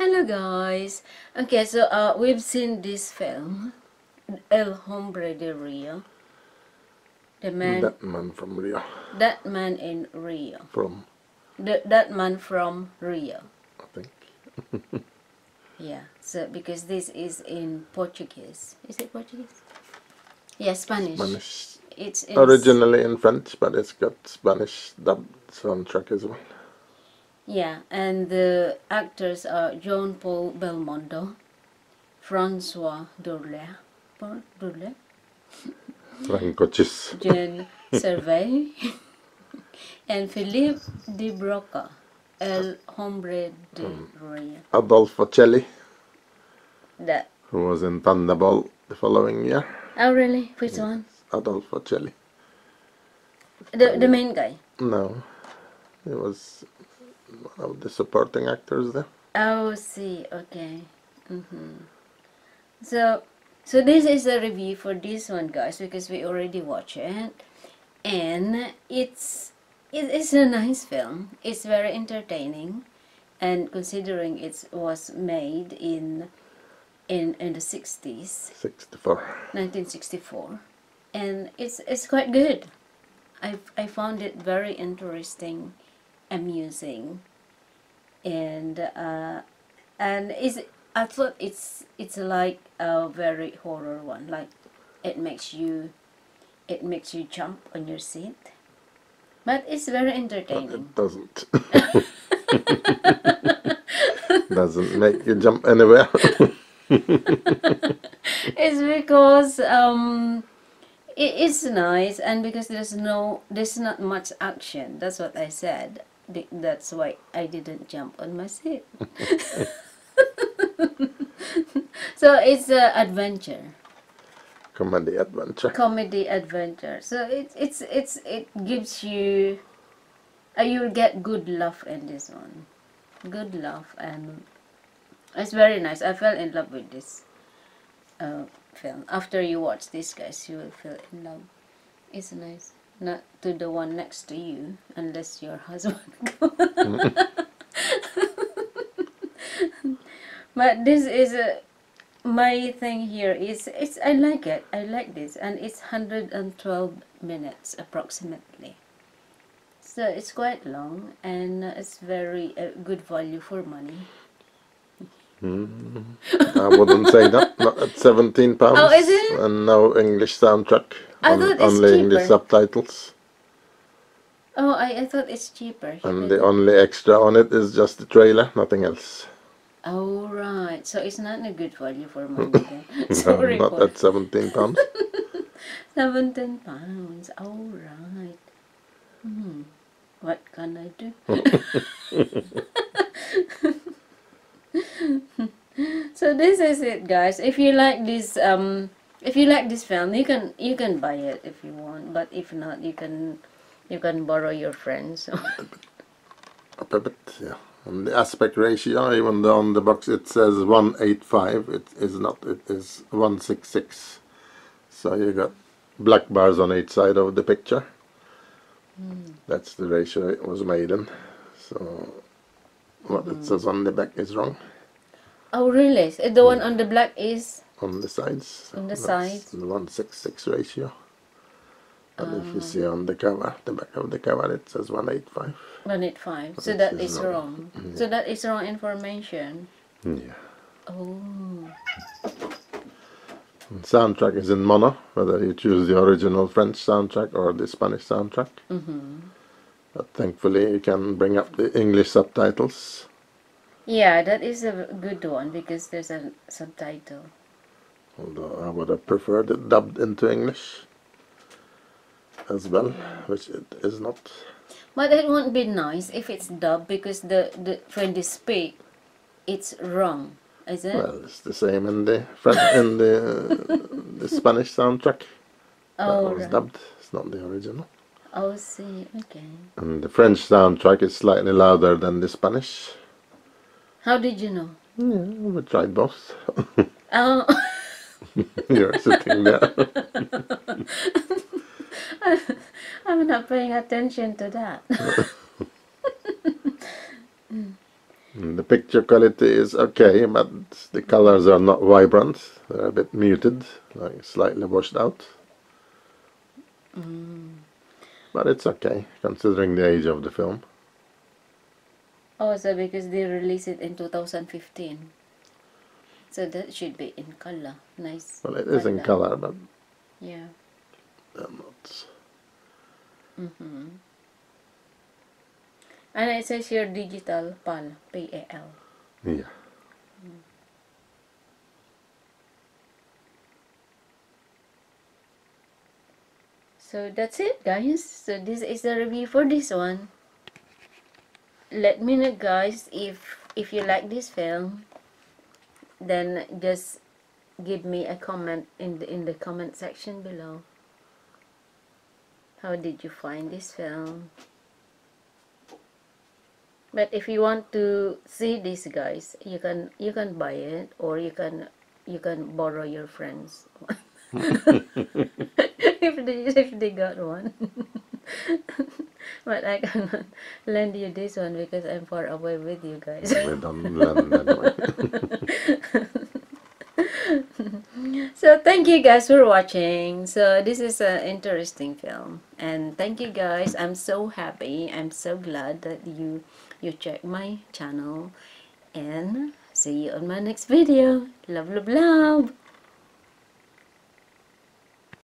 Hello guys. Okay, so uh, we've seen this film, El Hombre de Rio. The man, that, man from Rio. That man in Rio. From, The, that man from Rio. I think. Yeah. So because this is in Portuguese. Is it Portuguese? Yeah, Spanish. Spanish. It's in Originally in French, but it's got Spanish dubbed soundtrack as well. Yeah, and the actors are John Paul Belmondo, Francois Dourlet, Por- Dourlet, Franco Chis. Jean Servais, and Philippe de Broca, El Hombre de hmm. Rio. Adolfo Celi, That. who was in Thunderball the following year. Oh, really? Which hmm. one? Adolfo Celi. The, the main guy. No, it was one of the supporting actors there. Oh, see. Okay. Mm-hmm. So, so this is a review for this one, guys, because we already watched it, and it's it is a nice film. It's very entertaining, and considering it was made in in in the sixties, 64. 1964, and it's it's quite good. I I found it very interesting, amusing, and uh, and is I thought it's it's like a very horror one. Like it makes you it makes you jump on your seat, but it's very But entertaining. it doesn't. doesn't make you jump anywhere. it's because um it is nice and because there's no there's not much action that's what i said that's why i didn't jump on my seat. So it's a adventure. Comedy adventure. comedy adventure. So it, it's it's it gives you uh, you'll get good laugh in this one. Good laugh and it's very nice. I fell in love with this uh, film. After you watch this guys you will feel in love. It's nice not to the one next to you unless your husband but this is a my thing here is it's I like it. I like this and it's 112 minutes approximately. So it's quite long and it's very uh, good value for money. I wouldn't say that. Not at 17 pounds. Oh, is it? And no English soundtrack. I on- thought it's only English cheaper. subtitles. Oh, I, I thought it's cheaper. And the only extra on it is just the trailer, nothing else. Oh right, so it's not a good value for money then. Sorry Not for at 17 pounds. 17 pounds. Oh right. Hmm. What can I do? so this is it guys if you like this um if you like this film you can you can buy it if you want but if not you can you can borrow your friends bit, yeah. And the aspect ratio, even though on the box it says 185, it is not, it is 166. So you got black bars on each side of the picture. That's the ratio it was made in. So what it says on the back is wrong oh really So the one on the black is on the sides. On the sides. The 166 ratio. And if you see on the cover, the back of the cover, it says 185. 185 so This that is wrong. wrong so that is wrong information Yeah. oh And soundtrack is in mono, whether you choose the original French soundtrack or the Spanish soundtrack. mm-hmm. But thankfully, you can bring up the English subtitles. Yeah that is a good one because there's a subtitle Although I would have preferred it dubbed into English as well, which it is not. But it won't be nice if it's dubbed because the, the when they speak, it's wrong, is it? Well, it's the same in the French, in the the Spanish soundtrack. That oh, was right. dubbed. It's not the original. oh, see, okay. And the French soundtrack is slightly louder than the Spanish. How did you know? Yeah, we tried both. Oh, You're sitting there. I'm not paying attention to that. Mm. The picture quality is okay, but the colors are not vibrant. They're a bit muted, like slightly washed out. Mm. But it's okay, considering the age of the film. Oh, so because they released it in 2015. So that should be in color. Nice. Well, it is in color, but Yeah. they're not. Mm-hmm. And it says here digital PAL, P-A-L. Yeah. So that's it, guys. So this is the review for this one. Let me know, guys, if if you like this film, then just give me a comment in the in the comment section below. How did you find this film? But if you want to see this, guys, you can you can buy it or you can you can borrow your friends. if they if they got one. but I cannot lend you this one because I'm far away with you guys. We don't lend anyway. so thank you guys for watching. So this is an interesting film, and thank you guys. I'm so happy. I'm so glad that you you check my channel, and see you on my next video. Love, love, love.